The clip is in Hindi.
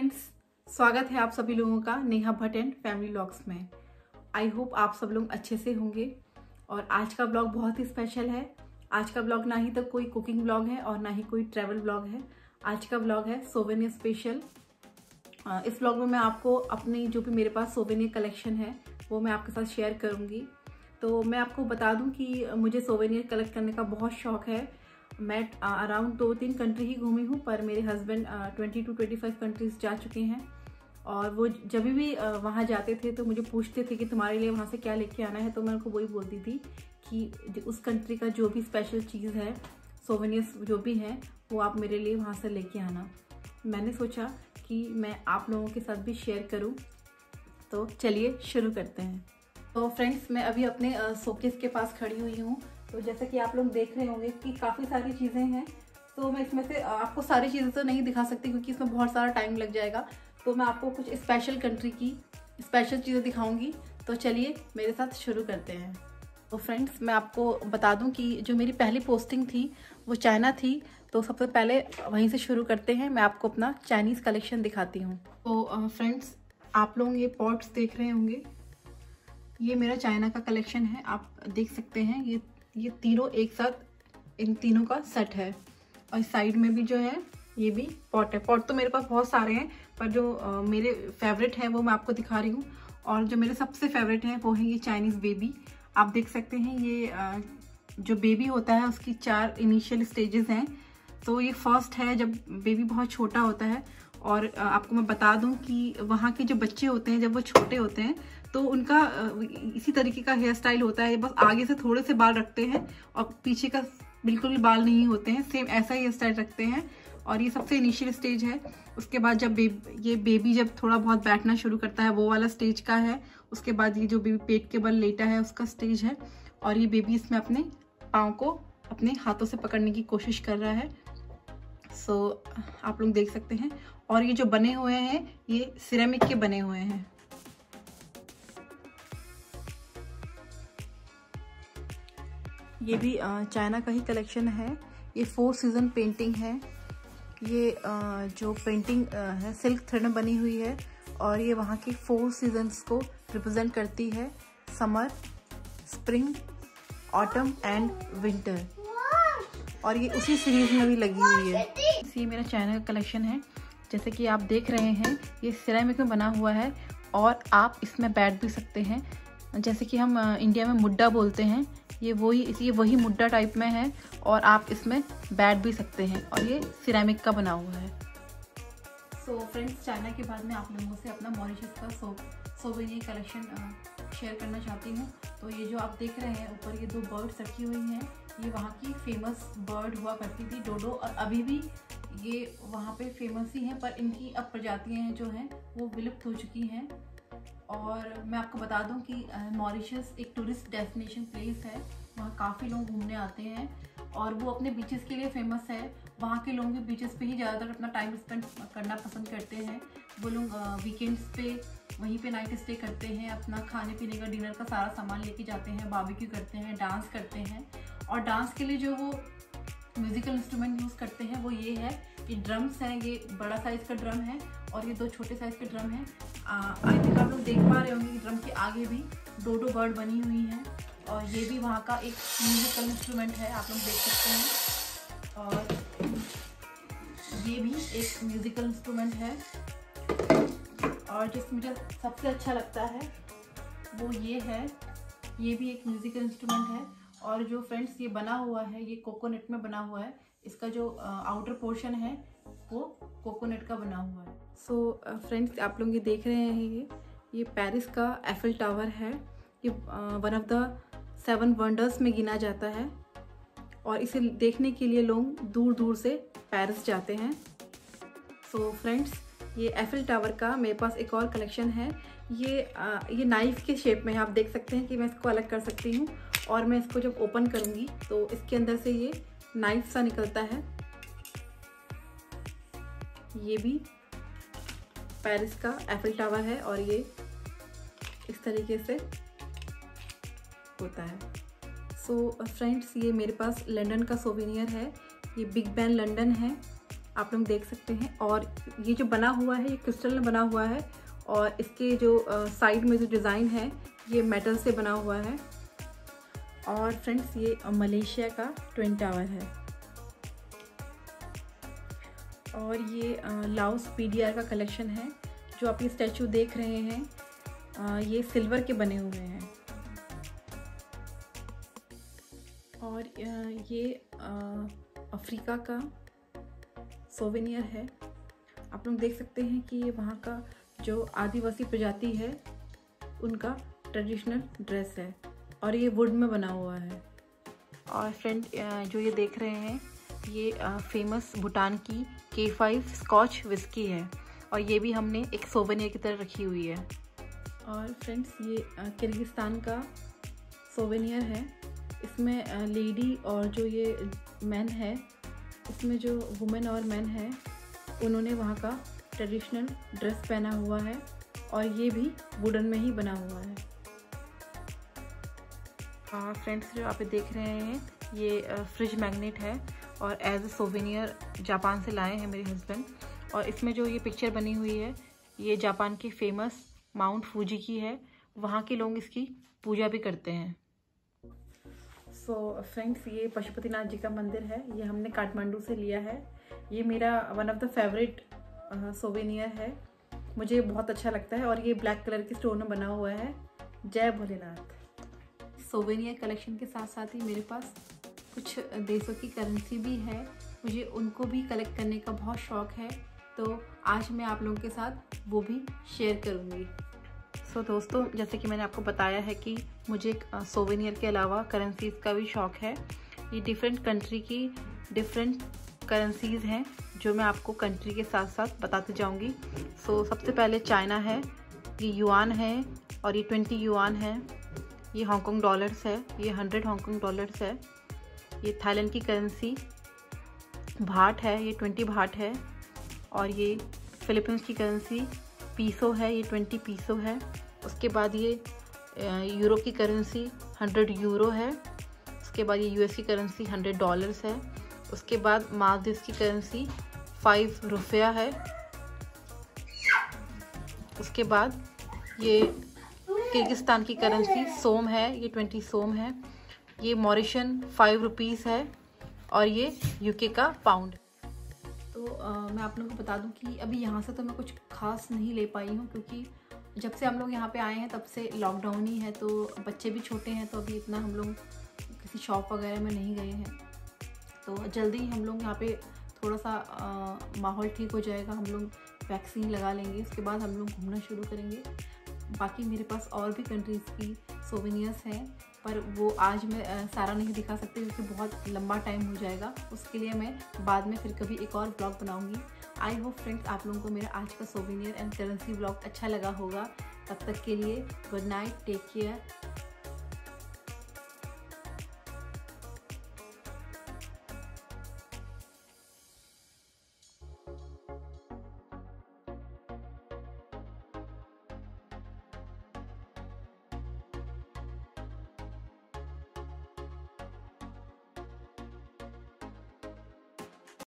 फ्रेंड्स, स्वागत है आप सभी लोगों का Neha Bhatt and family blogs में। आई होप आप सब लोग अच्छे से होंगे। और आज का ब्लॉग बहुत ही स्पेशल है। आज का ब्लॉग ना ही तो कोई कुकिंग ब्लॉग है और ना ही कोई ट्रैवल ब्लॉग है। आज का ब्लॉग है सोवेनियर स्पेशल इस ब्लॉग में मैं आपको अपनी जो भी मेरे पास सोवेनियर कलेक्शन है, वो मैं आपके साथ शेयर करूँगी। तो मैं आपको बता दूँ कि मुझे सोवेनियर कलेक्ट करने का बहुत शौक है। मैं अराउंड दो तीन कंट्री ही घूमी हूँ, पर मेरे husband twenty two twenty five countries जा चुके हैं। और वो जब भी वहाँ जाते थे तो मुझे पूछते थे कि तुम्हारे लिए वहाँ से क्या लेके आना है तो मैं उनको वही बोलती थी कि उस कंट्री का जो भी स्पेशल चीज़ है सोवेनियर्स जो भी हैं, वो आप मेरे लिए वहाँ से लेके आना। मैंने सोचा कि मैं आप लोगों के साथ भी शेयर करूँ तो चलिए शुरू करते हैं। तो फ्रेंड्स मैं अभी अपने सोकेस के पास खड़ी हुई हूँ। तो जैसे कि आप लोग देख रहे होंगे कि काफ़ी सारी चीज़ें हैं। तो मैं इसमें से आपको सारी चीज़ें तो नहीं दिखा सकती क्योंकि इसमें बहुत सारा टाइम लग जाएगा। तो मैं आपको कुछ स्पेशल कंट्री की स्पेशल चीज़ें दिखाऊँगी। तो चलिए, मेरे साथ शुरू करते हैं। तो फ्रेंड्स मैं आपको बता दूँ कि जो मेरी पहली पोस्टिंग थी, वो चाइना थी। तो सबसे पहले वहीं से शुरू करते हैं। मैं आपको अपना चाइनीज़ कलेक्शन दिखाती हूँ। तो फ्रेंड्स आप लोग ये पॉट्स देख रहे होंगे। ये मेरा चाइना का कलेक्शन है। आप देख सकते हैं, ये ये तीनों एक साथ इन तीनों का सेट है। और साइड में भी जो है ये भी पॉट है। पॉट तो मेरे पास बहुत सारे हैं पर जो आ, मेरे फेवरेट हैं वो मैं आपको दिखा रही हूँ। और जो मेरे सबसे फेवरेट हैं वो है ये चाइनीज़ बेबी आप देख सकते हैं ये आ, जो बेबी होता है उसकी चार इनिशियल स्टेजेस हैं। तो ये फ़र्स्ट है जब बेबी बहुत छोटा होता है और आपको मैं बता दूँ कि वहाँ के जो बच्चे होते हैं जब वो छोटे होते हैं तो उनका इसी तरीके का हेयर स्टाइल होता है। बस आगे से थोड़े से बाल रखते हैं और पीछे का बिल्कुल भी बाल नहीं होते हैं सेम ऐसा ही हेयर स्टाइल रखते हैं। और ये सबसे इनिशियल स्टेज है। उसके बाद जब बेब, ये बेबी जब थोड़ा बहुत बैठना शुरू करता है वो वाला स्टेज का है। उसके बाद ये जो बेबी पेट के बल लेटा है उसका स्टेज है। और ये बेबी इसमें अपने पाँव को अपने हाथों से पकड़ने की कोशिश कर रहा है। सो so, आप लोग देख सकते हैं। और ये जो बने हुए हैं ये सिरेमिक के बने हुए हैं। ये भी चाइना का ही कलेक्शन है। ये फोर सीज़न पेंटिंग है। ये जो पेंटिंग है सिल्क थ्रेड में बनी हुई है और ये वहाँ की फोर सीजन्स को रिप्रेजेंट करती है। Summer spring autumn and winter और ये उसी सीरीज़ में भी लगी हुई है। ये मेरा चाइना का कलेक्शन है। जैसे कि आप देख रहे हैं, ये सिरेमिक में बना हुआ है और आप इसमें बैठ भी सकते हैं। जैसे कि हम इंडिया में मुड्डा बोलते हैं, ये वही ये वही मुड्डा टाइप में है और आप इसमें बैठ भी सकते हैं और ये सिरेमिक का बना हुआ है। सो फ्रेंड्स चाइना के बाद में आप लोगों से अपना मॉरिशस का सो सोवेनियर कलेक्शन शेयर करना चाहती हूँ। तो ये जो आप देख रहे हैं, ऊपर ये दो बर्ड्स रखी हुई हैं। ये वहाँ की फ़ेमस बर्ड हुआ करती थी डोडो और अभी भी ये वहाँ पे फ़ेमस ही हैं, पर इनकी अब प्रजातियाँ हैं जो हैं, वो विलुप्त हो चुकी हैं। और मैं आपको बता दूँ कि मॉरिशस एक टूरिस्ट डेस्टिनेशन प्लेस है। वहाँ काफ़ी लोग घूमने आते हैं और वो अपने बीचेस के लिए फ़ेमस है। वहाँ के लोग भी बीचेस पे ही ज़्यादातर अपना टाइम स्पेंड करना पसंद करते हैं। वो लोग वीकेंड्स पे वहीं पे नाइट स्टे करते हैं, अपना खाने पीने का डिनर का सारा सामान लेके जाते हैं बाबिक्यू करते हैं डांस करते हैं। और डांस के लिए जो वो म्यूज़िकल इंस्ट्रूमेंट यूज़ करते हैं, वो ये है कि ड्रम्स हैं, ये बड़ा साइज़ का ड्रम है और ये दो छोटे साइज़ के ड्रम हैं। आई थिंक आप लोग देख पा रहे होंगे कि ड्रम के आगे भी दो दो बर्ड बनी हुई हैं और ये भी वहाँ का एक म्यूज़िकल इंस्ट्रूमेंट है, आप लोग देख सकते हैं। और ये भी एक म्यूज़िकल इंस्ट्रूमेंट है और जिस मुझे सबसे अच्छा लगता है वो ये है, ये भी एक म्यूज़िकल इंस्ट्रूमेंट है। और जो फ्रेंड्स ये बना हुआ है ये कोकोनट में बना हुआ है इसका जो आउटर पोर्शन है वो कोकोनट का बना हुआ है। सो so, फ्रेंड्स uh, आप लोग ये देख रहे हैं ये ये पेरिस का एफिल टावर है। ये one of the seven wonders में गिना जाता है। और इसे देखने के लिए लोग दूर दूर से पेरिस जाते हैं। सो so, फ्रेंड्स ये एफिल टावर का मेरे पास एक और कलेक्शन है। ये आ, ये नाइफ के शेप में है आप देख सकते हैं कि मैं इसको अलग कर सकती हूँ और मैं इसको जब ओपन करूँगी तो इसके अंदर से ये नाइफ सा निकलता है। ये भी पेरिस का एफिल टावर है और ये इस तरीके से होता है। सो so, फ्रेंड्स ये मेरे पास लंदन का सोवेनियर है। ये बिग बैन लंदन है। आप लोग देख सकते हैं और ये जो बना हुआ है ये क्रिस्टल में बना हुआ है और इसके जो साइड में जो डिज़ाइन है, ये मेटल से बना हुआ है। और फ्रेंड्स ये मलेशिया का ट्विन टावर है। और ये लाउस पीडीआर का कलेक्शन है, जो आप ये स्टैचू देख रहे हैं। ये सिल्वर के बने हुए हैं। और ये अफ्रीका का सोवेनियर है। आप लोग देख सकते हैं कि ये वहाँ का जो आदिवासी प्रजाति है उनका ट्रेडिशनल ड्रेस है और ये वुड में बना हुआ है। और फ्रेंड जो ये देख रहे हैं ये फ़ेमस भूटान की के फाइव स्कॉच विस्की है और ये भी हमने एक सोवेनियर की तरह रखी हुई है। और फ्रेंड्स ये किर्गिस्तान का सोवेनियर है। इसमें लेडी और जो ये मैन है इसमें जो वुमेन और मैन है उन्होंने वहाँ का ट्रेडिशनल ड्रेस पहना हुआ है और ये भी वुडन में ही बना हुआ है। हाँ फ्रेंड्स जो आप देख रहे हैं ये फ्रिज मैग्नेट है और एज अ सोवेनियर जापान से लाए हैं मेरे हस्बैंड और इसमें जो ये पिक्चर बनी हुई है ये जापान के फ़ेमस माउंट फूजी की है। वहाँ के लोग इसकी पूजा भी करते हैं। सो so, फ्रेंड्स ये पशुपतिनाथ जी का मंदिर है। ये हमने काठमांडू से लिया है। ये मेरा one of the favourite souvenir है। मुझे बहुत अच्छा लगता है और ये ब्लैक कलर के स्टोन में बना हुआ है। जय भोलेनाथ। सोवेनियर कलेक्शन के साथ साथ ही मेरे पास कुछ देशों की करेंसी भी है। मुझे उनको भी कलेक्ट करने का बहुत शौक है। तो आज मैं आप लोगों के साथ वो भी शेयर करूँगी। सो so, दोस्तों जैसे कि मैंने आपको बताया है कि मुझे सोवेनियर के अलावा करेंसीज़ का भी शौक है। ये डिफरेंट कंट्री की डिफरेंट करेंसीज़ हैं। जो मैं आपको कंट्री के साथ साथ बताती जाऊँगी। सो so, सबसे पहले चाइना है ये युआन है और ये ट्वेंटी युआन है। ये हांगकॉन्ग डॉलर्स है ये हंड्रेड हांगकॉन्ग डॉलर्स है। ये थाईलैंड की करेंसी भाट है ये ट्वेंटी भाट है। और ये फिलीपींस की करेंसी पीसो है ये ट्वेंटी पीसो है। उसके बाद ये यूरो की करेंसी हंड्रेड यूरो है। उसके बाद ये यूएस की करेंसी हंड्रेड डॉलर्स है। उसके बाद मालदीव की करेंसी फाइव रुपया है। उसके बाद ये किर्गिस्तान की करेंसी सोम है ये ट्वेंटी सोम है। ये मॉरिशन फाइव रुपीज़ है और ये यूके का पाउंड तो आ, मैं आप लोगों को बता दूँ कि अभी यहाँ से तो मैं कुछ खास नहीं ले पाई हूँ क्योंकि जब से हम लोग यहाँ पे आए हैं तब से लॉकडाउन ही है तो बच्चे भी छोटे हैं तो अभी इतना हम लोग किसी शॉप वगैरह में नहीं गए हैं। तो जल्दी ही हम लोग यहाँ पे थोड़ा सा माहौल ठीक हो जाएगा, हम लोग वैक्सीन लगा लेंगे, उसके बाद हम लोग घूमना शुरू करेंगे। बाकी मेरे पास और भी कंट्रीज़ की सोवेनियर्स हैं, पर वो आज मैं सारा नहीं दिखा सकती क्योंकि बहुत लंबा टाइम हो जाएगा। उसके लिए मैं बाद में फिर कभी एक और ब्लॉग बनाऊँगी। आई होप फ्रेंड्स आप लोगों को मेरा आज का सोवेनियर एंड करेंसी ब्लॉग अच्छा लगा होगा। तब तक के लिए गुड नाइट टेक केयर